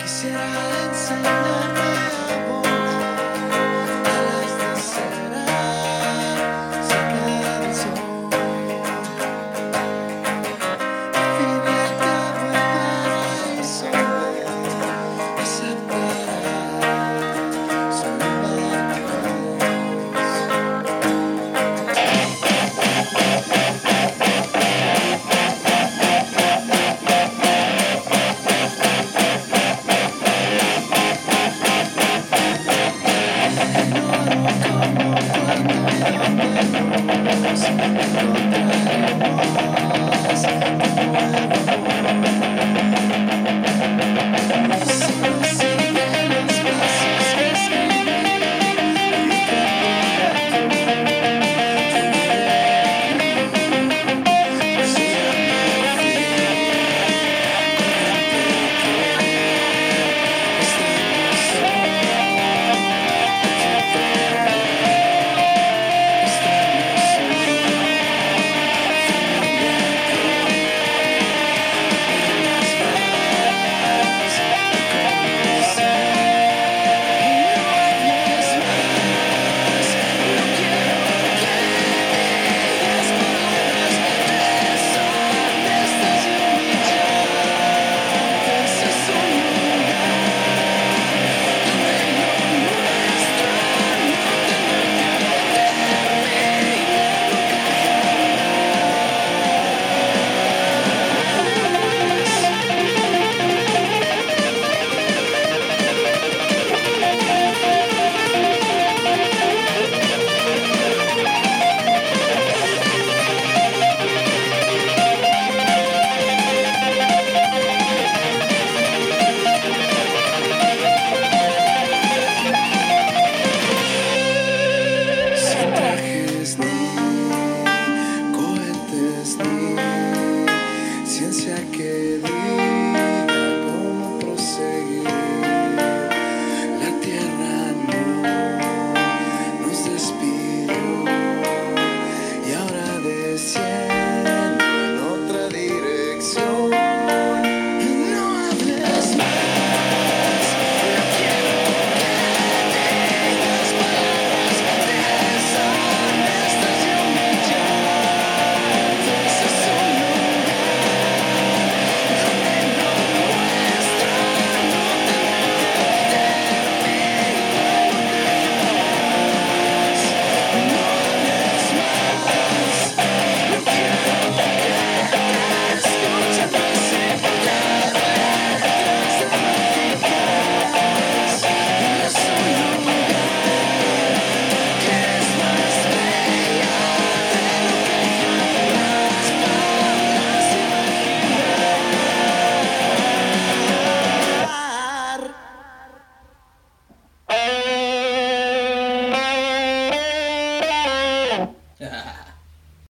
Quisiera enseñarme a volar. was, what I was. You.